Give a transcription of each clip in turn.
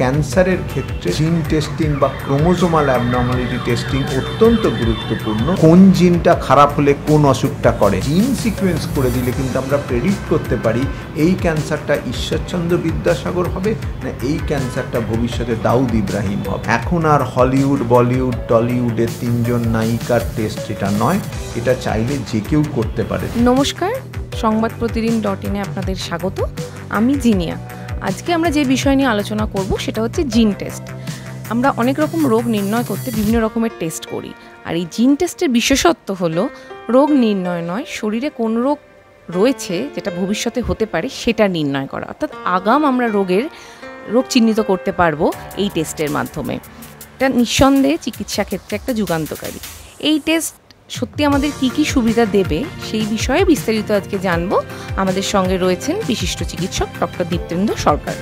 ক্যান্সারের ক্ষেত্রে জিন টেস্টিং বা ক্রোমোজোমাল অ্যাবনর্মালিটি টেস্টিং অত্যন্ত গুরুত্বপূর্ণ। কোন জিনটা খারাপ হলে কোন অসুখটা করে? জিন সিকোয়েন্স করে দিলে কিন্তু আমরা প্রেডিক্ট করতে পারি, এই ক্যান্সারটা ঈশ্বরচন্দ্র বিদ্যাসাগর হবে না এই ক্যান্সারটা ভবিষ্যতে দাউদ ইব্রাহিম হবে? এখন আর হলিউড, বলিউড টলিউডের তিনজন নায়িকার টেস্ট এটা নয়, এটা চাইলে যে কেউ করতে পারে। নমস্কার, সংবাদ প্রতিদিন ডট ইনে আপনাদের স্বাগত। আমি জিনিয়া। আজকে আমরা যে বিষয় নিয়ে আলোচনা করব সেটা হচ্ছে জিন টেস্ট। আমরা অনেক রকম রোগ নির্ণয় করতে বিভিন্ন রকমের টেস্ট করি। আর এই জিন টেস্টের বিশেষত্ব হলো, রোগ নির্ণয় নয়, শরীরে কোন রোগ রয়েছে যেটা ভবিষ্যতে হতে পারে সেটা নির্ণয় করা। অর্থাৎ আগাম আমরা রোগের রোগ চিহ্নিত করতে পারব এই টেস্টের মাধ্যমে। এটা নিঃসন্দেহে চিকিৎসা ক্ষেত্রে একটা যুগান্তকারী। এই টেস্ট সত্যি আমাদের কি কি সুবিধা দেবে সেই বিষয়ে বিস্তারিত আজকে জানব। আমাদের সঙ্গে রয়েছেন বিশিষ্ট চিকিৎসক ডক্টর দীপ্তেন্দ্র সরকার।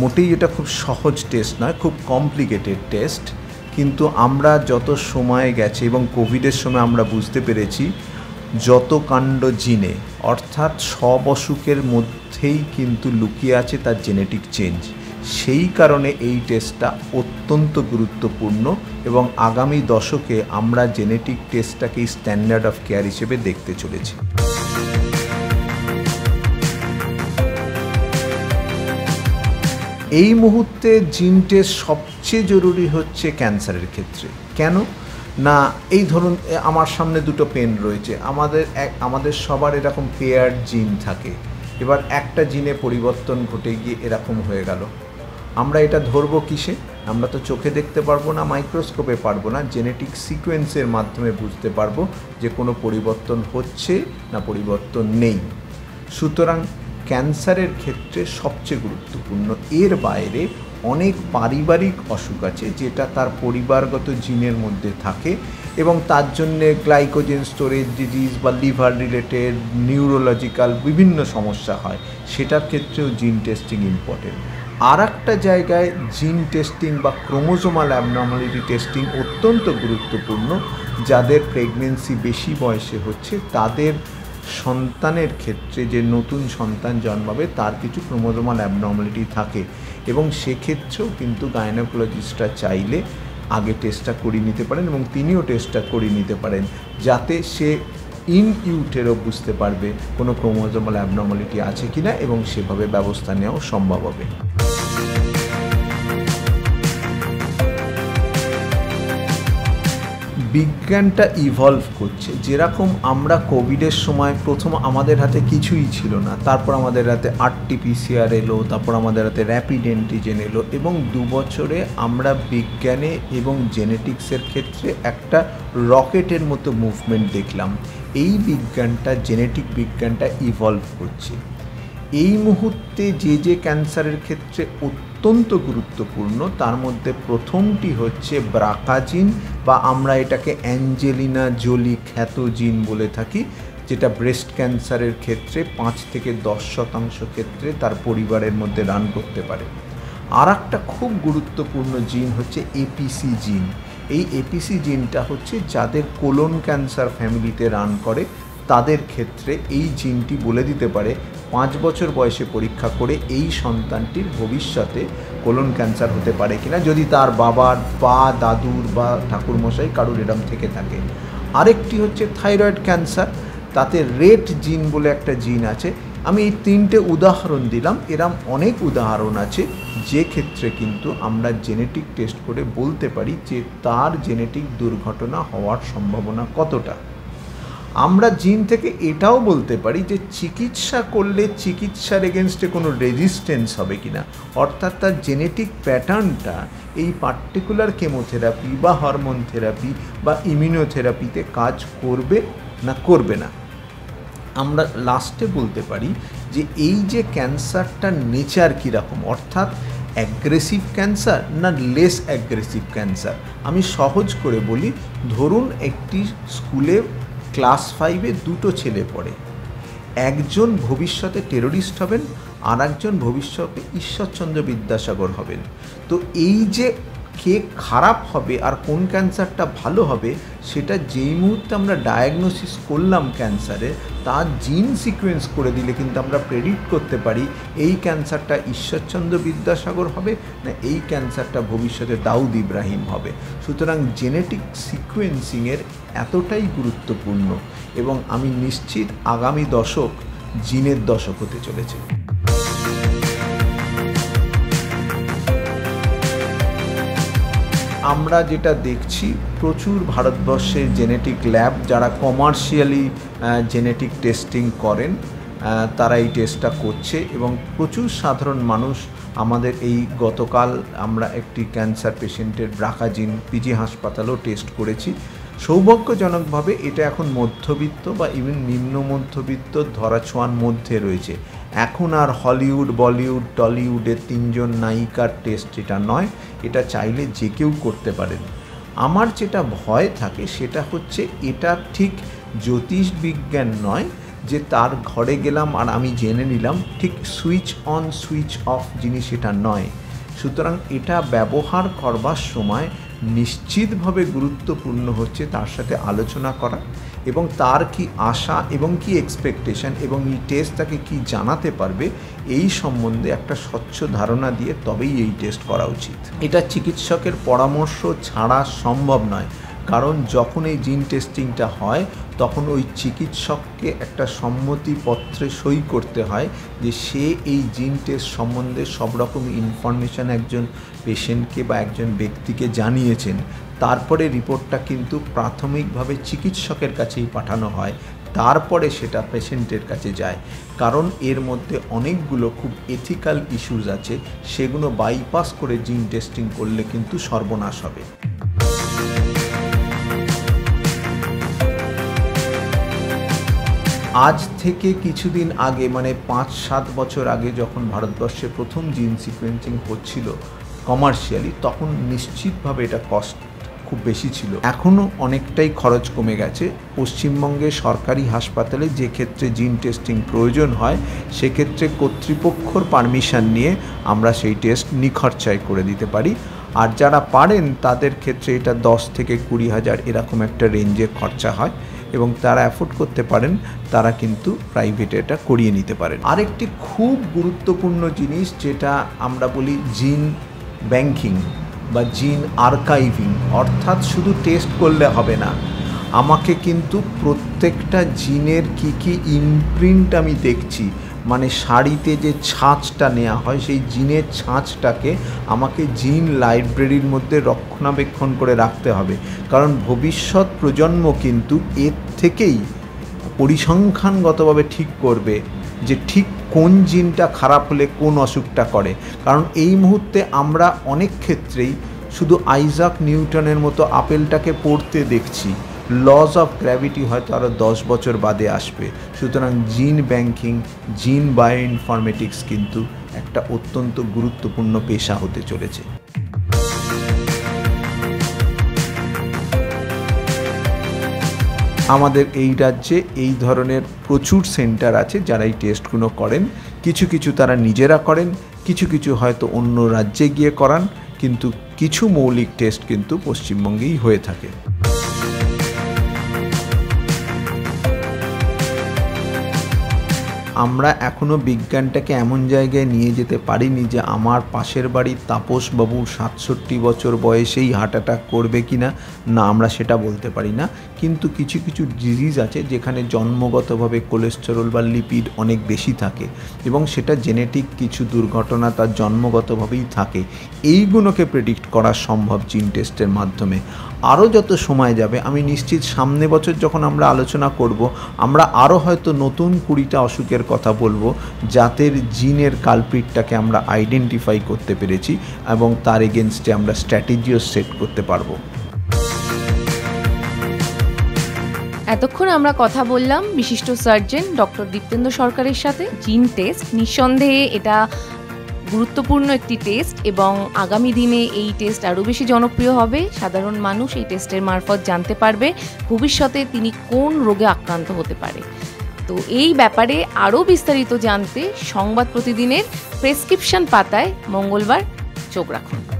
মোটেই এটা খুব সহজ টেস্ট নয়, খুব কমপ্লিকেটেড টেস্ট কিন্তু আমরা যত সময় গেছে এবং কোভিডের সময় আমরা বুঝতে পেরেছি, যত কাণ্ড জিনে, অর্থাৎ সব অসুখের মধ্যেই কিন্তু লুকিয়ে আছে তার জেনেটিক চেঞ্জ সেই কারণে এই টেস্টটা অত্যন্ত গুরুত্বপূর্ণ এবং আগামী দশকে আমরা জেনেটিক টেস্টটাকেই স্ট্যান্ডার্ড অফ কেয়ার হিসেবে দেখতে চলেছি। এই মুহূর্তে জিন টেস্ট সবচেয়ে জরুরি হচ্ছে ক্যান্সারের ক্ষেত্রে। কেন? না, এই ধরুন আমার সামনে দুটো পেন রয়েছে। আমাদের এক, আমাদের সবার এরকম পেয়ার জিন থাকে। এবার একটা জিনে পরিবর্তন ঘটে গিয়ে এরকম হয়ে গেল। আমরা এটা ধরবো কিসে? আমরা তো চোখে দেখতে পারব না মাইক্রোস্কোপে পারব না জেনেটিক সিকোয়েন্সের মাধ্যমে বুঝতে পারব যে কোনো পরিবর্তন হচ্ছে না পরিবর্তন নেই। সুতরাং ক্যান্সারের ক্ষেত্রে সবচেয়ে গুরুত্বপূর্ণ, এর বাইরে অনেক পারিবারিক অসুখ আছে যেটা তার পরিবারগত জিনের মধ্যে থাকে এবং তার জন্যে গ্লাইকোজেন স্টোরেজ ডিজিজ বা লিভার রিলেটেড নিউরোলজিক্যাল বিভিন্ন সমস্যা হয়। সেটার ক্ষেত্রেও জিন টেস্টিং ইম্পর্টেন্ট আর একটা জায়গায় জিন টেস্টিং বা ক্রোমোজোমাল অ্যাবনর্মালিটি টেস্টিং অত্যন্ত গুরুত্বপূর্ণ। যাদের প্রেগনেন্সি বেশি বয়সে হচ্ছে, তাদের সন্তানের ক্ষেত্রে যে নতুন সন্তান জন্মাবে, তার কিছু ক্রোমোজোমাল অ্যাবনর্মালিটি থাকে এবং সেক্ষেত্রেও কিন্তু গাইনোকোলজিস্টরা চাইলে আগে টেস্টটা করিয়ে নিতে পারেন এবং তিনিও টেস্টটা করিয়ে নিতে পারেন যাতে সে ইন ইউটেরও বুঝতে পারবে কোনো ক্রোমোজোমাল অ্যাবনর্মালিটি আছে কি না এবং সেভাবে ব্যবস্থা নেওয়াও সম্ভব হবে। বিজ্ঞানটা ইভলভ করছে। যেরকম আমরা কোভিডের সময় প্রথম আমাদের হাতে কিছুই ছিল না। তারপর আমাদের হাতে আরটিপিসিআর এলো, তারপর আমাদের হাতে র্যাপিড অ্যান্টিজেন এলো এবং দু বছরে আমরা বিজ্ঞানে এবং জেনেটিক্সের ক্ষেত্রে একটা রকেটের মতো মুভমেন্ট দেখলাম। এই বিজ্ঞানটা জেনেটিক বিজ্ঞানটা ইভলভ করছে। এই মুহূর্তে যে যে ক্যান্সারের ক্ষেত্রে অত্যন্ত গুরুত্বপূর্ণ। তার মধ্যে প্রথমটি হচ্ছে ব্রাকাজিন বা আমরা এটাকে অ্যাঞ্জেলিনা জোলি খ্যাত জিন বলে থাকি, যেটা ব্রেস্ট ক্যান্সারের ক্ষেত্রে পাঁচ থেকে দশ শতাংশ ক্ষেত্রে তার পরিবারের মধ্যে রান করতে পারে। আর একটা খুব গুরুত্বপূর্ণ জিন হচ্ছে এপিসি জিন। এই এপিসি জিনটা হচ্ছে যাদের কোলন ক্যান্সার ফ্যামিলিতে রান করে, তাদের ক্ষেত্রে এই জিনটি বলে দিতে পারে পাঁচ বছর বয়সে পরীক্ষা করে এই সন্তানটির ভবিষ্যতে কোলন ক্যান্সার হতে পারে কিনা, যদি তার বাবার বা দাদুর বা ঠাকুরমশাই কারুর এরম থেকে থাকে। আরেকটি হচ্ছে থাইরয়েড ক্যান্সার, তাতে রেড জিন বলে একটা জিন আছে। আমি এই তিনটে উদাহরণ দিলাম, এরম অনেক উদাহরণ আছে। যে ক্ষেত্রে কিন্তু আমরা জেনেটিক টেস্ট করে বলতে পারি যে তার জেনেটিক দুর্ঘটনা হওয়ার সম্ভাবনা কতটা। আমরা জিন থেকে এটাও বলতে পারি যে চিকিৎসা করলে চিকিৎসার এগেনস্টে কোনো রেজিস্ট্যান্স হবে কি না অর্থাৎ তার জেনেটিক প্যাটার্নটা এই পার্টিকুলার কেমোথেরাপি বা হরমোন থেরাপি বা ইমিউনোথেরাপিতে কাজ করবে না করবে না। আমরা লাস্টে বলতে পারি যে এই যে ক্যান্সারটার নেচার কীরকম, অর্থাৎ অ্যাগ্রেসিভ ক্যান্সার না লেস অ্যাগ্রেসিভ ক্যান্সার আমি সহজ করে বলি, ধরুন একটি স্কুলে ক্লাস ফাইভে দুটো ছেলে পড়ে। একজন ভবিষ্যতে টেরোরিস্ট হবেন আর একজন ভবিষ্যতে ঈশ্বরচন্দ্র বিদ্যাসাগর হবেন। তো এই যে কে খারাপ হবে আর কোন ক্যান্সারটা ভালো হবে, সেটা যেই মুহূর্তে আমরা ডায়াগনোসিস করলাম ক্যান্সারে, তার জিন সিকোয়েন্স করে দিলে কিন্তু আমরা প্রেডিক্ট করতে পারি এই ক্যান্সারটা ঈশ্বরচন্দ্র বিদ্যাসাগর হবে না এই ক্যান্সারটা ভবিষ্যতে দাউদ ইব্রাহিম হবে। সুতরাং জেনেটিক সিকোয়েন্সিংয়ের এতটাই গুরুত্বপূর্ণ এবং আমি নিশ্চিত আগামী দশক জিনের দশক হতে চলেছে। আমরা যেটা দেখছি, প্রচুর ভারতবর্ষে জেনেটিক ল্যাব যারা কমার্শিয়ালি জেনেটিক টেস্টিং করেন তারা এই টেস্টটা করছে এবং প্রচুর সাধারণ মানুষ আমাদের এই গতকাল আমরা একটি ক্যান্সার পেশেন্টের ব্রাকাজিন পিজি হাসপাতালেও টেস্ট করেছি। সৌভাগ্যজনকভাবে এটা এখন মধ্যবিত্ত বা ইভেন নিম্ন মধ্যবিত্ত ধরাছোঁয়ার মধ্যে রয়েছে। এখন আর হলিউড, বলিউড টলিউডের তিনজন নায়িকার টেস্ট এটা নয়, এটা চাইলে যে কেউ করতে পারেন। আমার যেটা ভয় থাকে সেটা হচ্ছে এটা ঠিক জ্যোতিষ বিজ্ঞান নয় যে তার ঘরে গেলাম আর আমি জেনে নিলাম ঠিক সুইচ অন, সুইচ অফ জিনিস এটা নয়। সুতরাং এটা ব্যবহার করবার সময় নিশ্চিতভাবে গুরুত্বপূর্ণ হচ্ছে তার সাথে আলোচনা করা। এবং তার কি আশা এবং কি এক্সপেকটেশন এবং এই টেস্ট তাকে কী জানাতে পারবে, এই সম্বন্ধে একটা স্বচ্ছ ধারণা দিয়ে তবেই এই টেস্ট করা উচিত। এটা চিকিৎসকের পরামর্শ ছাড়া সম্ভব নয়। কারণ যখন এই জিন টেস্টিংটা হয়, তখন ওই চিকিৎসককে একটা সম্মতিপত্রে সই করতে হয় যে সে এই জিন টেস্ট সম্বন্ধে সব রকম ইনফরমেশান একজন পেশেন্টকে বা একজন ব্যক্তিকে জানিয়েছেন। তারপরে রিপোর্টটা কিন্তু প্রাথমিকভাবে চিকিৎসকের কাছেই পাঠানো হয়। তারপরে সেটা পেশেন্টের কাছে যায়। কারণ এর মধ্যে অনেকগুলো খুব এথিক্যাল ইস্যুস আছে, সেগুলো বাইপাস করে জিন টেস্টিং করলে কিন্তু সর্বনাশ হবে। আজ থেকে কিছুদিন আগে মানে পাঁচ সাত বছর আগে যখন ভারতবর্ষে প্রথম জিন সিকোয়েন্সিং হচ্ছিল কমার্শিয়ালি তখন নিশ্চিতভাবে এটা কস্ট খুব বেশি ছিল। এখনও অনেকটাই খরচ কমে গেছে। পশ্চিমবঙ্গের সরকারি হাসপাতালে যে ক্ষেত্রে জিন টেস্টিং প্রয়োজন হয়, সেক্ষেত্রে কর্তৃপক্ষর পারমিশন নিয়ে আমরা সেই টেস্ট নিখরচায় করে দিতে পারি। আর যারা পারেন, তাদের ক্ষেত্রে এটা দশ থেকে কুড়ি হাজার এরকম একটা রেঞ্জের খরচা হয়। এবং তারা অ্যাফোর্ড করতে পারেন, তারা কিন্তু প্রাইভেটে এটা করিয়ে নিতে পারেন। আরেকটি খুব গুরুত্বপূর্ণ জিনিস যেটা আমরা বলি জিন ব্যাংকিং বা জিন আর্কাইভিং অর্থাৎ শুধু টেস্ট করলে হবে না। আমাকে কিন্তু প্রত্যেকটা জিনের কি কি ইমপ্রিন্ট আমি দেখছি মানে শাড়িতে যে ছাঁচটা নেওয়া হয়, সেই জিনের ছাঁচটাকে আমাকে জিন লাইব্রেরির মধ্যে রক্ষণাবেক্ষণ করে রাখতে হবে। কারণ ভবিষ্যৎ প্রজন্ম কিন্তু এর থেকেই পরিসংখ্যানগতভাবে ঠিক করবে যে ঠিক কোন জিনটা খারাপ হলে কোন অসুখটা করে। কারণ এই মুহূর্তে আমরা অনেক ক্ষেত্রেই শুধু আইজাক নিউটনের মতো আপেলটাকে পড়তে দেখছি। লস অফ গ্র্যাভিটি হয়তো আরও দশ বছর বাদে আসবে। সুতরাং জিন ব্যাংকিং জিন বায়ো ইনফরমেটিক্স কিন্তু একটা অত্যন্ত গুরুত্বপূর্ণ পেশা হতে চলেছে। আমাদের এই রাজ্যে এই ধরনের প্রচুর সেন্টার আছে যারা এই টেস্টগুলো করেন। কিছু কিছু তারা নিজেরা করেন, কিছু কিছু হয়তো অন্য রাজ্যে গিয়ে করান, কিন্তু কিছু মৌলিক টেস্ট কিন্তু পশ্চিমবঙ্গেই হয়ে থাকে। আমরা এখনও বিজ্ঞানটাকে এমন জায়গায় নিয়ে যেতে পারিনি যে আমার পাশের বাড়ির তাপসবাবু সাতষট্টি বছর বয়সেই হার্ট অ্যাটাক করবে কি না না আমরা সেটা বলতে পারি না। কিন্তু কিছু কিছু ডিজিজ আছে যেখানে জন্মগতভাবে কোলেস্টেরল বা লিপিড অনেক বেশি থাকে এবং সেটা জেনেটিক কিছু দুর্ঘটনা তার জন্মগতভাবেই থাকে। এইগুলোকে প্রেডিক্ট করা সম্ভব জিন টেস্টের মাধ্যমে। আরও যত সময় যাবে, আমি নিশ্চিত সামনে বছর যখন আমরা আলোচনা করব, আমরা আরও হয়তো নতুন কুড়িটা অসুখের কথা বলব যাদের জিনের কালপিটটাকে আমরা আইডেন্টিফাই করতে পেরেছি এবং তার এগেনস্টে আমরা স্ট্র্যাটেজিও সেট করতে পারব। এতক্ষণ আমরা কথা বললাম বিশিষ্ট সার্জন ডক্টর দীপ্তেন্দ্র সরকারের সাথে। জিন টেস্ট নিঃসন্দেহে এটা গুরুত্বপূর্ণ একটি টেস্ট এবং আগামী দিনে এই টেস্ট আরও বেশি জনপ্রিয় হবে। সাধারণ মানুষ এই টেস্টের মারফত জানতে পারবে। ভবিষ্যতে তিনি কোন রোগে আক্রান্ত হতে পারে। তো এই ব্যাপারে আরও বিস্তারিত জানতে সংবাদ প্রতিদিনের প্রেসক্রিপশন পাতায় মঙ্গলবার চোখ রাখুন।